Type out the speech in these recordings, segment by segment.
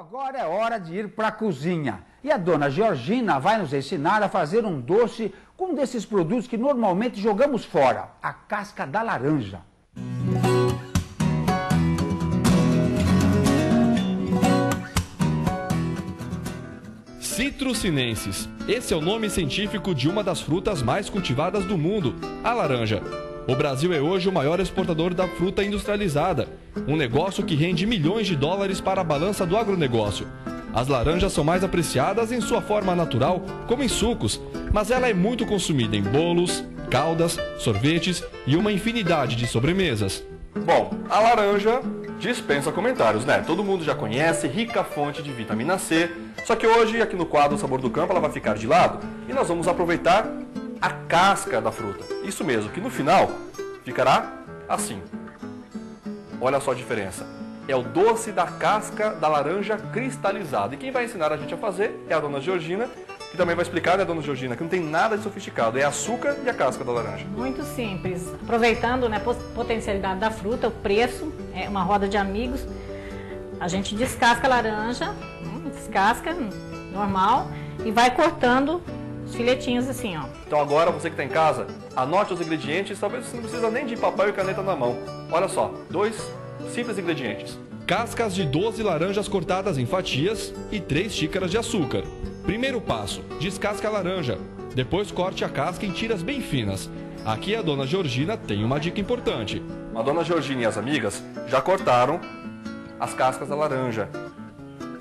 Agora é hora de ir para a cozinha. E a dona Georgina vai nos ensinar a fazer um doce com um desses produtos que normalmente jogamos fora, a casca da laranja. Citrucinensis. Esse é o nome científico de uma das frutas mais cultivadas do mundo, a laranja. O Brasil é hoje o maior exportador da fruta industrializada, um negócio que rende milhões de dólares para a balança do agronegócio. As laranjas são mais apreciadas em sua forma natural, como em sucos, mas ela é muito consumida em bolos, caldas, sorvetes e uma infinidade de sobremesas. Bom, a laranja dispensa comentários, né? Todo mundo já conhece, rica fonte de vitamina C. Só que hoje, aqui no quadro Sabor do Campo, ela vai ficar de lado e nós vamos aproveitar a casca da fruta. Isso mesmo, que no final ficará assim. Olha só a diferença. É o doce da casca da laranja cristalizada. E quem vai ensinar a gente a fazer é a dona Georgina, que também vai explicar, né, dona Georgina, que não tem nada de sofisticado. É açúcar e a casca da laranja. Muito simples. Aproveitando né, a potencialidade da fruta, o preço, é uma roda de amigos. A gente descasca a laranja, hum, descasca normal, e vai cortando filetinhos assim, ó. Então agora você que está em casa, anote os ingredientes, talvez você não precisa nem de papel e caneta na mão. Olha só, dois simples ingredientes. Cascas de 12 laranjas cortadas em fatias e 3 xícaras de açúcar. Primeiro passo, descasque a laranja. Depois corte a casca em tiras bem finas. Aqui a dona Georgina tem uma dica importante. A dona Georgina e as amigas já cortaram as cascas da laranja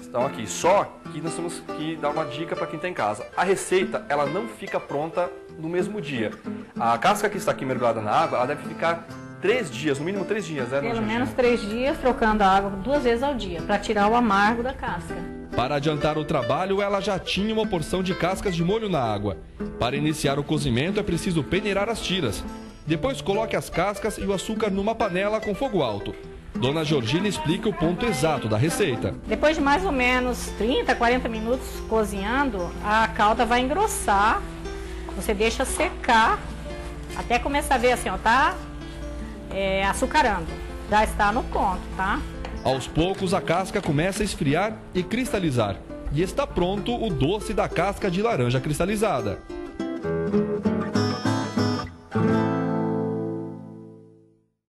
estão aqui. Só que nós temos que dar uma dica para quem está em casa. A receita, ela não fica pronta no mesmo dia. A casca que está aqui mergulhada na água, ela deve ficar três dias, no mínimo três dias, né? Pelo menos três dias, trocando a água duas vezes ao dia, para tirar o amargo da casca. Para adiantar o trabalho, ela já tinha uma porção de cascas de molho na água. Para iniciar o cozimento, é preciso peneirar as tiras. Depois coloque as cascas e o açúcar numa panela com fogo alto. Dona Georgina explica o ponto exato da receita. Depois de mais ou menos 30, 40 minutos cozinhando, a calda vai engrossar. Você deixa secar até começar a ver assim, ó, tá é, açucarando. Já está no ponto, tá? Aos poucos a casca começa a esfriar e cristalizar. E está pronto o doce da casca de laranja cristalizada.